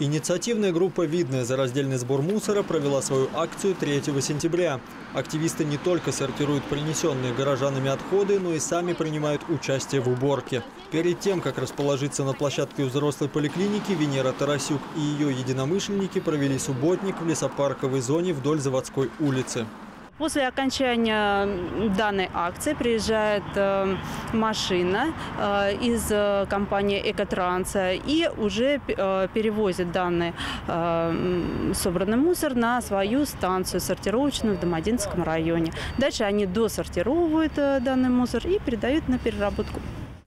Инициативная группа «Видная» за раздельный сбор мусора провела свою акцию 3 сентября. Активисты не только сортируют принесенные горожанами отходы, но и сами принимают участие в уборке. Перед тем, как расположиться на площадке у взрослой поликлиники, Венера Тарасюк и ее единомышленники провели субботник в лесопарковой зоне вдоль заводской улицы. После окончания данной акции приезжает э, машина э, из э, компании «Экотранса» и уже перевозит данный собранный мусор на свою станцию сортировочную в Домодинском районе. Дальше они досортировывают данный мусор и передают на переработку.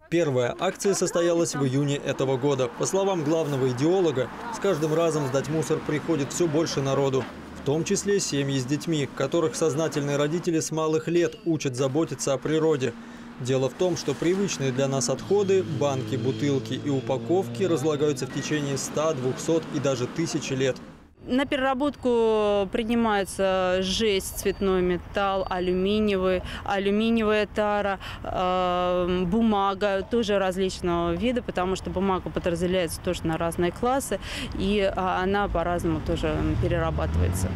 Первая акция состоялась в июне этого года. По словам главного идеолога, с каждым разом сдать мусор приходит все больше народу том числе семьи с детьми, которых сознательные родители с малых лет учат заботиться о природе. Дело в том, что привычные для нас отходы, банки, бутылки и упаковки разлагаются в течение 100, 200 и даже тысячи лет. На переработку принимается жесть, цветной металл, алюминиевый, алюминиевая тара, э, бумага тоже различного вида, потому что бумага подразделяется тоже на разные классы, и а, она по-разному тоже перерабатывается.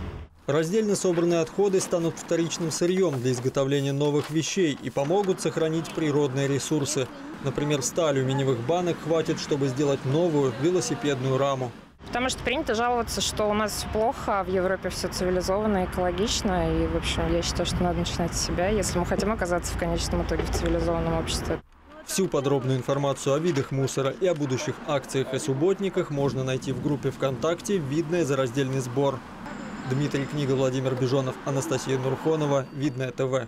Раздельно собранные отходы станут вторичным сырьем для изготовления новых вещей и помогут сохранить природные ресурсы. Например, 100 алюминиевых банок хватит, чтобы сделать новую велосипедную раму. Потому что принято жаловаться, что у нас все плохо, а в Европе все цивилизованно, экологично. И, в общем, я считаю, что надо начинать с себя, если мы хотим оказаться в конечном итоге в цивилизованном обществе. Всю подробную информацию о видах мусора и о будущих акциях и субботниках можно найти в группе ВКонтакте «Видное за раздельный сбор». Дмитрий Книга, Владимир Бежонов, Анастасия Нурхонова. Видное ТВ.